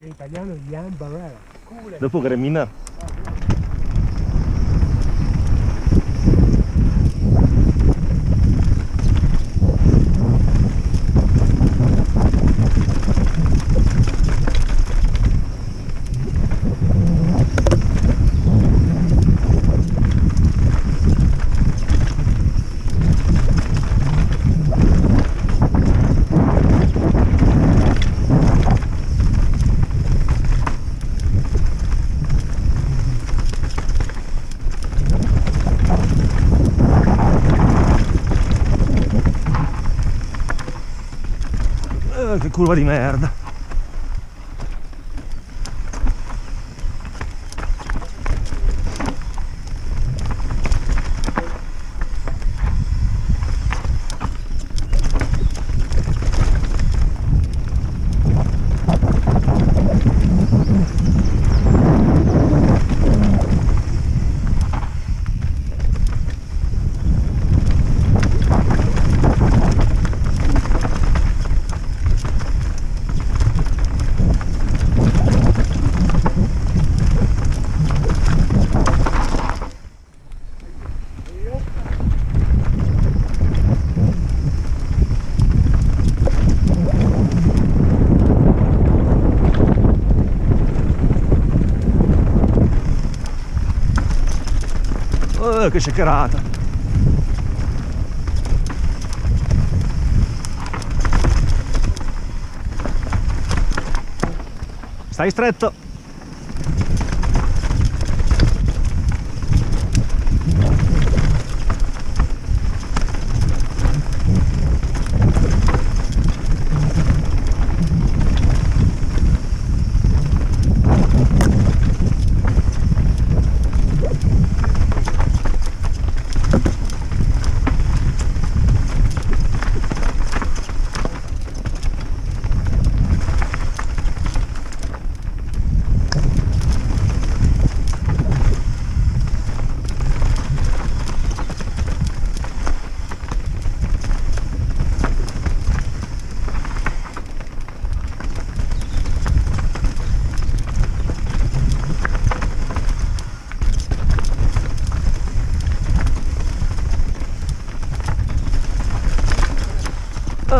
El italiano Gian Barrera. No puedo terminar. Curva di merda. Eh, che shakerata. Stai stretto.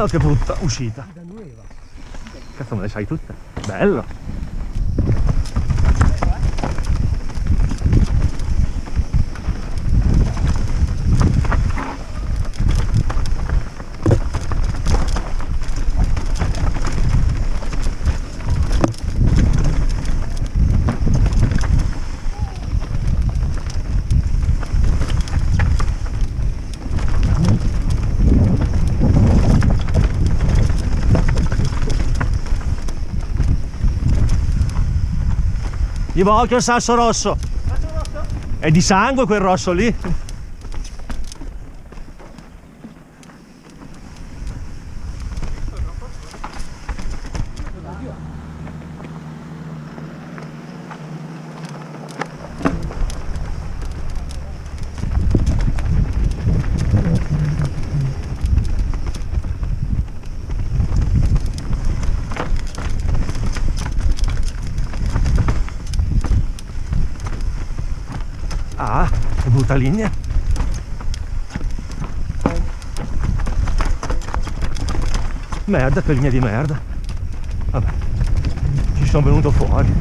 Che brutta uscita. Cazzo, me le sai tutte. Bello. Va occhio al sasso rosso. È di sangue quel rosso lì. Ah, brutta linea. Merda, per linea di merda. Vabbè, ci sono venuto fuori.